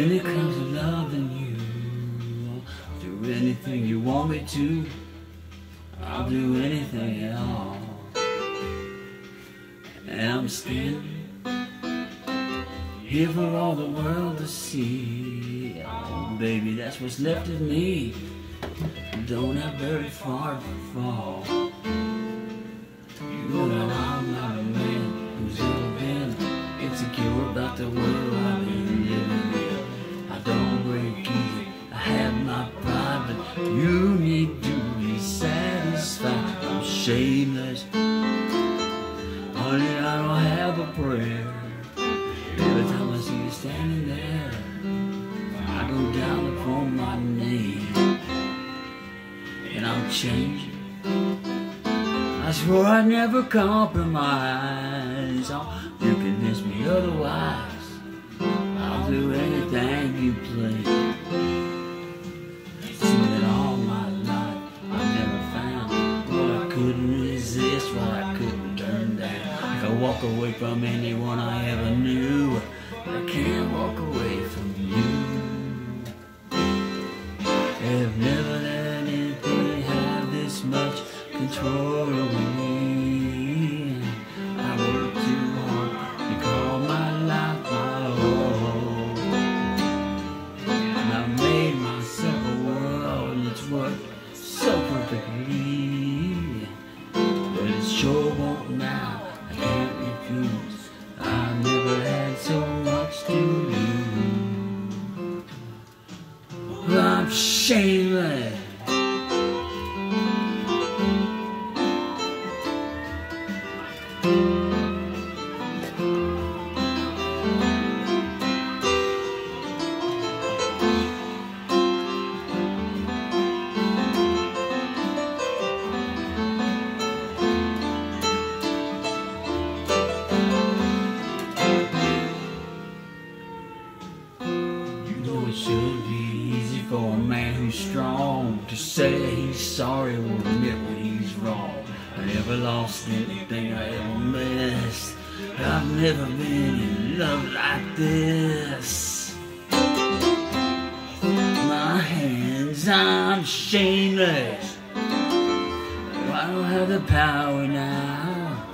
It comes to loving you. I'll do anything you want me to. I'll do anything at all. And I'm standing here for all the world to see. Oh, baby, that's what's left of me. Don't have very far to fall. You know that I'm not a man who's ever been insecure about the world I don't have a prayer. Every time I see you standing there, I go down upon my knees. And I'm changing. I swore I'd never compromise. Oh, you convince me otherwise. I'll do anything you please. Walk away from anyone I ever knew, I can't walk away from you. I've never let anything have this much control over me. I work too hard to call my life my own. And I made myself a world that's worked so perfectly. Shameless. You know it should be easy for a man who's strong to say he's sorry or admit when he's wrong. I never lost anything I ever missed. I've never been in love like this. My hands, I'm shameless. I don't have the power now.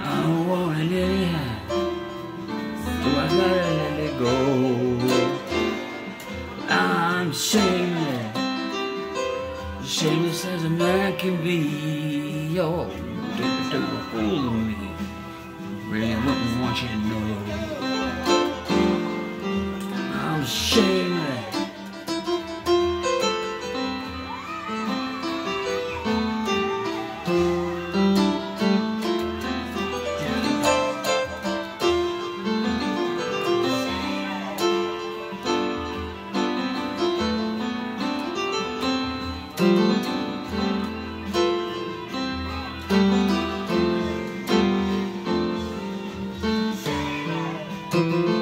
I don't want it anyhow. So I gotta let it go. Shameless, shameless as a man can be. Oh, don't do a fool of me. Really wouldn't want you to know. I'm shameless. Thank